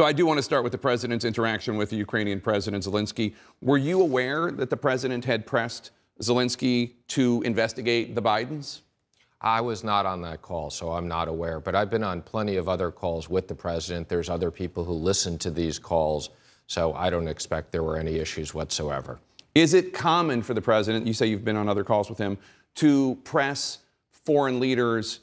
So I do want to start with the president's interaction with the Ukrainian president Zelensky. Were you aware that the president had pressed Zelensky to investigate the Bidens? I was not on that call, so I'm not aware. But I've been on plenty of other calls with the president. There's other people who listen to these calls, so I don't expect there were any issues whatsoever. Is it common for the president, you say you've been on other calls with him, to press foreign leaders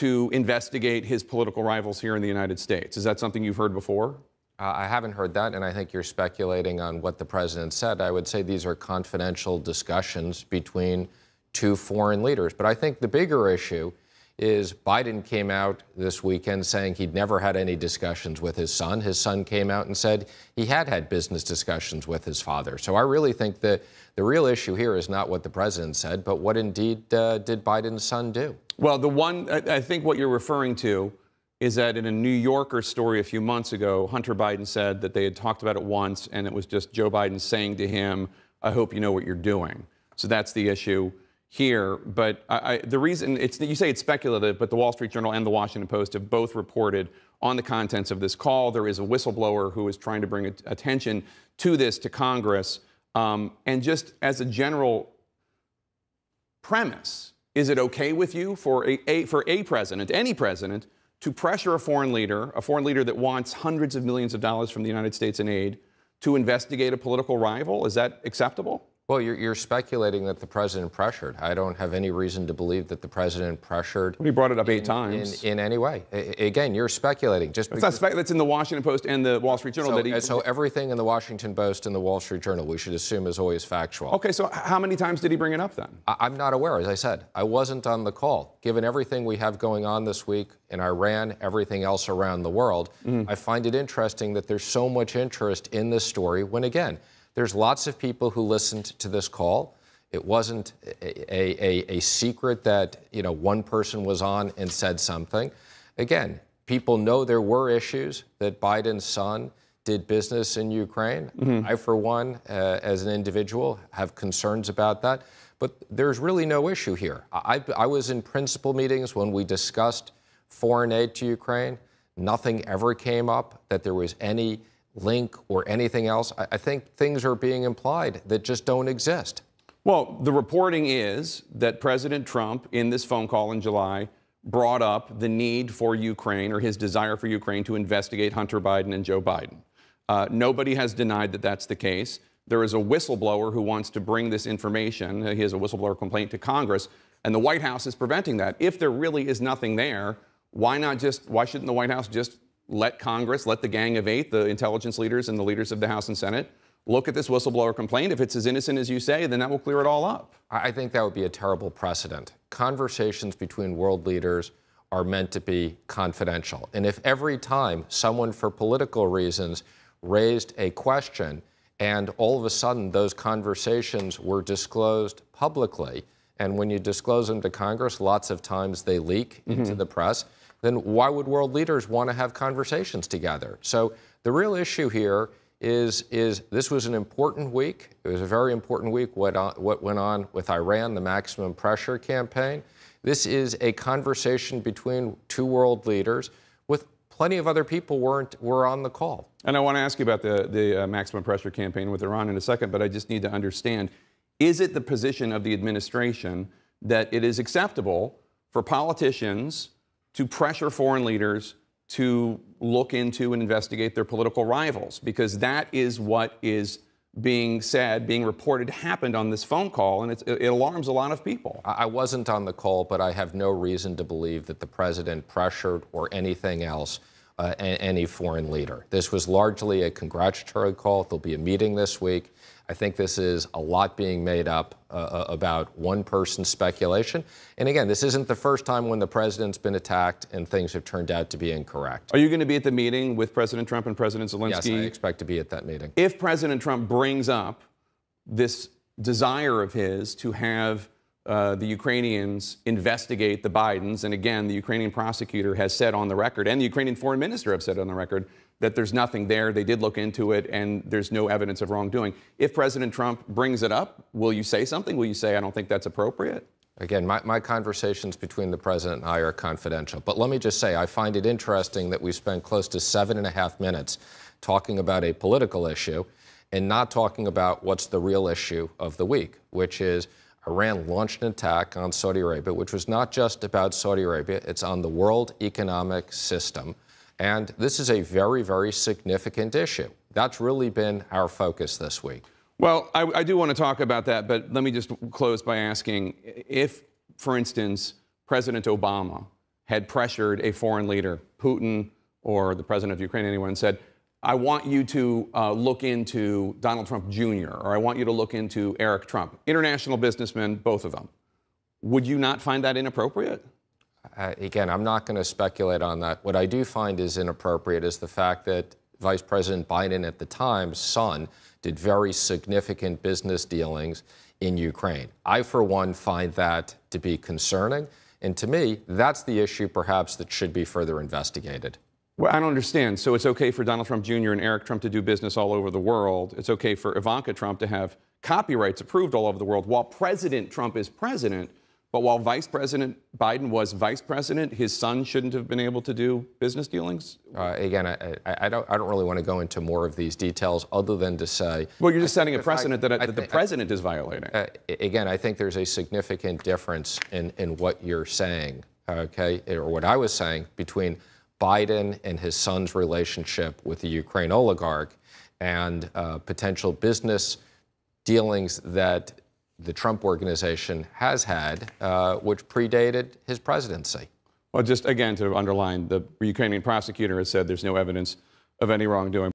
to investigate his political rivals here in the United States. Is that something you've heard before? Uh, I haven't heard that, and I think you're speculating on what the president said. I would say these are confidential discussions between two foreign leaders. But I think the bigger issue is Biden came out this weekend saying he'd never had any discussions with his son. His son came out and said he had had business discussions with his father. So I really think that the real issue here is not what the president said, but what indeed uh, did Biden's son do? Well, the one, I, I think what you're referring to is that in a New Yorker story a few months ago, Hunter Biden said that they had talked about it once and it was just Joe Biden saying to him, I hope you know what you're doing. So that's the issue here. But I, I, the reason it's you say it's speculative, but the Wall Street Journal and the Washington Post have both reported on the contents of this call. There is a whistleblower who is trying to bring attention to this to Congress. Um, and just as a general premise, is it okay with you for a, a, for a president, any president, to pressure a foreign leader, a foreign leader that wants hundreds of millions of dollars from the United States in aid, to investigate a political rival? Is that acceptable? Well, you're, you're, speculating that the president pressured. I don't have any reason to believe that the president pressured. Well, he brought it up in, eight times. In, in, any way. I, again, you're speculating. Just because, spe- that's in the Washington Post and the Wall Street Journal. So, he, so, everything in the Washington Post and the Wall Street Journal, we should assume is always factual. Okay, so how many times did he bring it up then? I, am not aware. As I said, I wasn't on the call. Given everything we have going on this week in Iran, everything else around the world, mm. I find it interesting that there's so much interest in this story when, again, there's lots of people who listened to this call. It wasn't a, a, a, secret that you know one person was on and said something. Again, people know there were issues that Biden's son did business in Ukraine. Mm-hmm. I, for one, uh, as an individual, have concerns about that. But there's really no issue here. I, I was in principal meetings when we discussed foreign aid to Ukraine. Nothing ever came up that there was any link or anything else. I, I think things are being implied that just don't exist. Well, the reporting is that President Trump, in this phone call in July, brought up the need for Ukraine or his desire for Ukraine to investigate Hunter Biden and Joe Biden. Uh, nobody has denied that that's the case. There is a whistleblower who wants to bring this information. He has a whistleblower complaint to Congress, and the White House is preventing that. If there really is nothing there, why not just, why shouldn't the White House just let Congress, let the Gang of Eight, the intelligence leaders and the leaders of the House and Senate, look at this whistleblower complaint. If it's as innocent as you say, then that will clear it all up. I think that would be a terrible precedent. Conversations between world leaders are meant to be confidential. And if every time someone, for political reasons, raised a question and all of a sudden those conversations were disclosed publicly, and when you disclose them to Congress, lots of times they leak mm-hmm. into the press, then why would world leaders want to have conversations together? So the real issue here is, is this was an important week. It was a very important week, what, on, what went on with Iran, the maximum pressure campaign. This is a conversation between two world leaders with plenty of other people weren't were on the call. And I want to ask you about the, the uh, maximum pressure campaign with Iran in a second, but I just need to understand, is it the position of the administration that it is acceptable for politicians to pressure foreign leaders to look into and investigate their political rivals because that is what is being said, being reported happened on this phone call, and it alarms a lot of people. I wasn't on the call, but I have no reason to believe that the president pressured or anything else uh, any foreign leader. This was largely a congratulatory call. There'll be a meeting this week. I think this is a lot being made up uh, uh, about one person's speculation. And again, this isn't the first time when the president's been attacked and things have turned out to be incorrect. Are you going to be at the meeting with President Trump and President Zelensky? Yes, I expect to be at that meeting. If President Trump brings up this desire of his to have uh, the Ukrainians investigate the Bidens. And again, the Ukrainian prosecutor has said on the record, and the Ukrainian foreign minister have said on the record, that there's nothing there. They did look into it, and there's no evidence of wrongdoing. If President Trump brings it up, will you say something? Will you say, I don't think that's appropriate? Again, my, my conversations between the president and I are confidential. But let me just say, I find it interesting that we spent close to seven and a half minutes talking about a political issue and not talking about what's the real issue of the week, which is Iran launched an attack on Saudi Arabia, which was not just about Saudi Arabia, it's on the world economic system. And this is a very, very significant issue. That's really been our focus this week. Well, I, I do want to talk about that, but let me just close by asking if, for instance, President Obama had pressured a foreign leader, Putin or the president of Ukraine, anyone, and said, I want you to uh, look into Donald Trump Jr., or I want you to look into Eric Trump, international businessmen, both of them. Would you not find that inappropriate? Uh, again, I'm not going to speculate on that. What I do find is inappropriate is the fact that Vice President Biden at the time, son did very significant business dealings in Ukraine. I, for one, find that to be concerning. And to me, that's the issue perhaps that should be further investigated. Well, I don't understand. So it's okay for Donald Trump Jr. and Eric Trump to do business all over the world. It's okay for Ivanka Trump to have copyrights approved all over the world while President Trump is president. But while Vice President Biden was vice president, his son shouldn't have been able to do business dealings? Uh, again, I, I, I, don't, I don't really want to go into more of these details other than to say. Well, you're just setting a precedent that, that the president is violating. Uh, again, I think there's a significant difference in, in what you're saying, okay, or what I was saying between Biden and his son's relationship with the Ukraine oligarch and uh, potential business dealings that the Trump organization has had, uh, which predated his presidency. Well, just again to underline, the Ukrainian prosecutor has said there's no evidence of any wrongdoing.